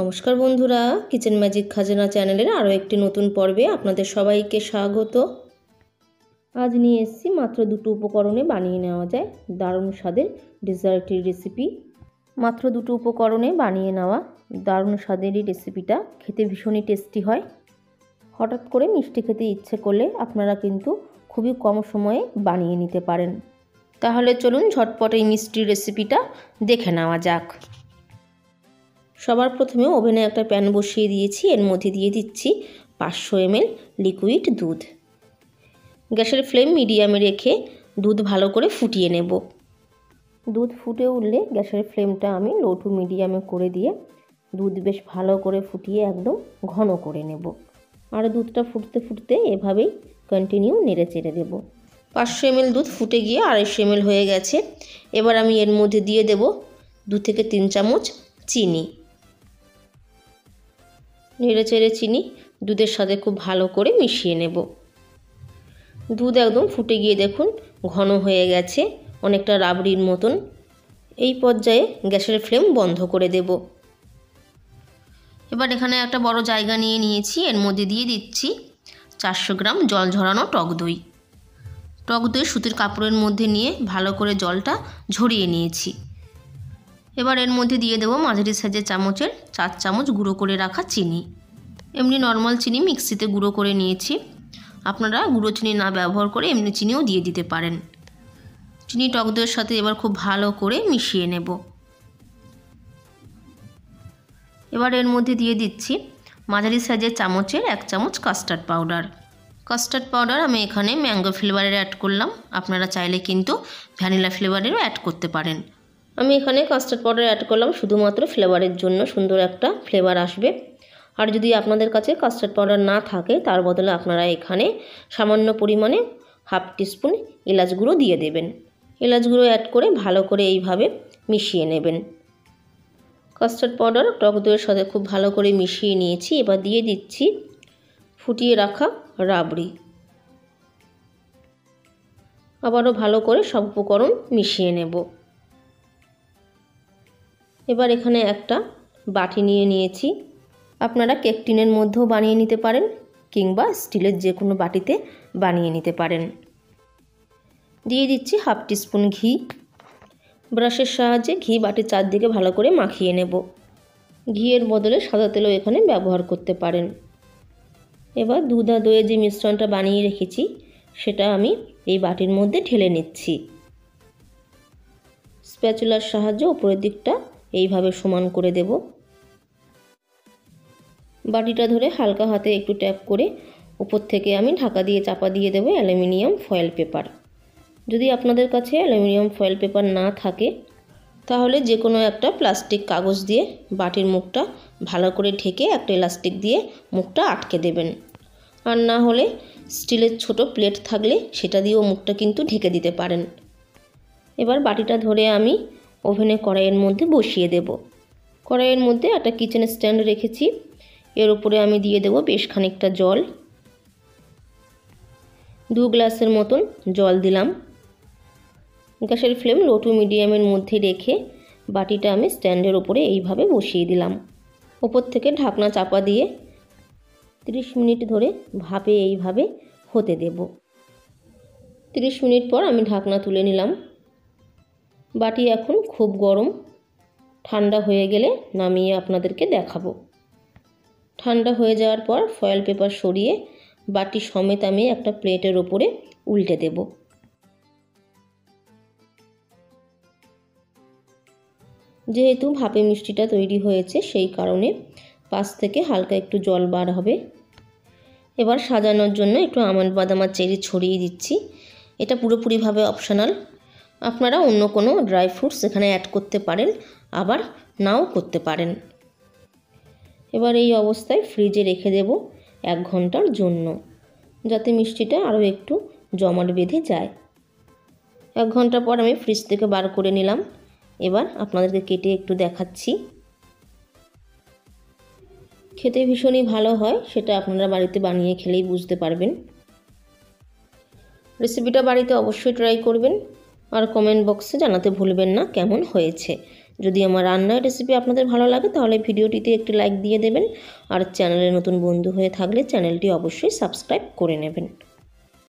নমস্কার বন্ধুরা kitchen magic খাজানা চ্যানেলের আরও একটি নতুন পর্বে আপনাদের সবাইকে স্বাগত। আজ নিয়ে এসেছি মাত্র দুটো উপকরণে বানিয়ে নেওয়া যায় দারুণ স্বাদের ডেজার্টের রেসিপি মাত্র দুটো উপকরণে বানিয়ে নেওয়া দারুণ স্বাদের এই রেসিপিটা খেতে ভীষণই টেস্টি হয়। হঠাৎ করে মিষ্টি খেতে ইচ্ছে করলে আপনারা কিন্তু খুবই কম সময়ে বানিয়ে নিতে পারেন। তাহলে চলুন ঝটপট এই মিষ্টির রেসিপিটা দেখে নেওয়া যাক। সবার প্রথমে ওভেনে একটা প্যান বসিয়ে দিয়েছি, এর মধ্যে দিয়ে দিচ্ছি পাঁচশো এমএল লিকুইড দুধ। গ্যাসের ফ্লেম মিডিয়ামে রেখে দুধ ভালো করে ফুটিয়ে নেব। দুধ ফুটে উঠলে গ্যাসের ফ্লেমটা আমি লো টু মিডিয়ামে করে দিয়ে দুধ বেশ ভালো করে ফুটিয়ে একদম ঘন করে নেব। আর দুধটা ফুটতে ফুটতে এভাবেই কন্টিনিউ নেড়ে চেড়ে দেব। পাঁচশো এমএল দুধ ফুটে গিয়ে আড়াইশো এমএল হয়ে গেছে। এবার আমি এর মধ্যে দিয়ে দেব দু থেকে তিন চামচ চিনি। নেড়ে চেড়ে চিনি, দুধের সাথে খুব ভালো করে মিশিয়ে নেব। দুধ একদম ফুটে গিয়ে দেখুন, ঘন হয়ে গেছে, অনেকটা রাবড়ির মতন। এই পর্যায়ে গ্যাসের ফ্লেম বন্ধ করে দেব। এবার এখানে একটা বড় জায়গা নিয়ে নিয়েছি, এর মধ্যে দিয়ে দিচ্ছি চারশো গ্রাম জল ঝরানো টক দই। টক দই সুতির কাপড়ের মধ্যে নিয়ে ভালো করে জলটা ঝরিয়ে নিয়েছি। এবার এর মধ্যে দিয়ে দেবো মাঝারি সাইজের চামচের চার চামচ গুঁড়ো করে রাখা চিনি। এমনি নর্মাল চিনি মিক্সিতে গুঁড়ো করে নিয়েছি। আপনারা গুঁড়ো চিনি না ব্যবহার করে এমনি চিনিও দিয়ে দিতে পারেন। চিনি টক দইয়ের সাথে এবার খুব ভালো করে মিশিয়ে নেব। এবার এর মধ্যে দিয়ে দিচ্ছি মাঝারি সাইজের চামচের এক চামচ কাস্টার্ড পাউডার কাস্টার্ড পাউডার আমি এখানে ম্যাঙ্গো ফ্লেভারের অ্যাড করলাম। আপনারা চাইলে কিন্তু ভ্যানিলা ফ্লেভারেরও অ্যাড করতে পারেন। আমি এখানে কাস্টার্ড পাউডার অ্যাড করলাম, শুধুমাত্র ফ্লেভারের জন্য সুন্দর একটা ফ্লেভার আসবে। আর যদি আপনাদের কাছে কাস্টার্ড পাউডার না থাকে, তার বদলে আপনারা এখানে সামান্য পরিমাণে হাফ টিস্পুন এলাচ গুঁড়ো দিয়ে দেবেন। এলাচ গুঁড়ো অ্যাড করে ভালো করে এইভাবে মিশিয়ে নেবেন। কাস্টার্ড পাউডার টক দইয়ের সাথে খুব ভালো করে মিশিয়ে নিয়েছি, এবার দিয়ে দিচ্ছি ফুটিয়ে রাখা রাবড়ি। আবারও ভালো করে সব উপকরণ মিশিয়ে নেব। এবার এখানে একটা বাটি নিয়ে নিয়েছি। আপনারা কেক টিনের মধ্যেও বানিয়ে নিতে পারেন কিংবা স্টিলের যে কোনো বাটিতে বানিয়ে নিতে পারেন। দিয়ে দিচ্ছি হাফ টিস্পুন ঘি। ব্রাশের সাহায্যে ঘি বাটির চারদিকে ভালো করে মাখিয়ে নেব। ঘিয়ের বদলে সাদা তেলও এখানে ব্যবহার করতে পারেন। এবার দুধ দইয়ের যে মিশ্রণটা বানিয়ে রেখেছি, সেটা আমি এই বাটির মধ্যে ঢেলে নিচ্ছি। স্প্যাচুলার সাহায্যে উপরের দিকটা এইভাবে সমান করে দেব। বাটিটা ধরে হালকা হাতে একটু ট্যাপ করে উপর থেকে আমি ঢাকা দিয়ে চাপা দিয়ে দেবো অ্যালুমিনিয়াম ফয়েল পেপার। যদি আপনাদের কাছে অ্যালুমিনিয়াম ফয়েল পেপার না থাকে, তাহলে যে কোনো একটা প্লাস্টিক কাগজ দিয়ে বাটির মুখটা ভালো করে ঢেকে একটা ইলাস্টিক দিয়ে মুখটা আটকে দেবেন। আর না হলে স্টিলের ছোট প্লেট থাকলে সেটা দিয়েও মুখটা কিন্তু ঢেকে দিতে পারেন। এবার বাটিটা ধরে আমি ওভেনে কড়াইয়ের মধ্যে বসিয়ে দেব। কড়াইয়ের মধ্যে একটা কিচেন স্ট্যান্ড রেখেছি। এর উপরে আমি দিয়ে দেব বেশ খানিকটা জল। দু গ্লাসের মতন জল দিলাম। গ্যাসের ফ্লেম লো টু মিডিয়ামের মধ্যে রেখে বাটিটা আমি স্ট্যান্ডের ওপরে এইভাবে বসিয়ে দিলাম। ওপর থেকে ঢাকনা চাপা দিয়ে 30 মিনিট ধরে ভাপে এইভাবে হতে দেব। 30 মিনিট পর আমি ঢাকনা তুলে নিলাম। বাটি এখন খুব গরম। ঠান্ডা হয়ে গেলে নামিয়ে আপনাদেরকে দেখাবো। ঠান্ডা হয়ে যাওয়ার পর ফয়েল পেপার সরিয়ে বাটি সমেত আমি একটা প্লেটের ওপরে উল্টে দেব। যেহেতু ভাপে মিষ্টিটা তৈরি হয়েছে, সেই কারণে পাশ থেকে হালকা একটু জল বার হবে। এবার সাজানোর জন্য একটু আমন্ড বাদাম আর চেরি ছড়িয়ে দিচ্ছি। এটা পুরোপুরিভাবে অপশনাল আপনারা অন্য কোনো ড্রাই ফ্রুটস এখানে অ্যাড করতে পারেন, আবার নাও করতে পারেন। এবার এই অবস্থায় ফ্রিজে রেখে দেব এক ঘণ্টার জন্য, যাতে মিষ্টিটা আরও একটু জমাট বেঁধে যায়। এক ঘণ্টা পর আমি ফ্রিজ থেকে বার করে নিলাম। এবার আপনাদেরকে কেটে একটু দেখাচ্ছি। খেতে ভীষণই ভালো হয়, সেটা আপনারা বাড়িতে বানিয়ে খেলেই বুঝতে পারবেন। রেসিপিটা বাড়িতে অবশ্যই ট্রাই করবেন। আর কমেন্ট বক্সে জানাতে ভুলবেন না, কেমন হয়েছে? যদি আমার রান্নার রেসিপি আপনাদের ভালো লাগে, তাহলে ভিডিওটিতে একটি লাইক দিয়ে দেবেন। আর চ্যানেলে নতুন বন্ধু হয়ে থাকলে চ্যানেলটি অবশ্যই সাবস্ক্রাইব করে নেবেন।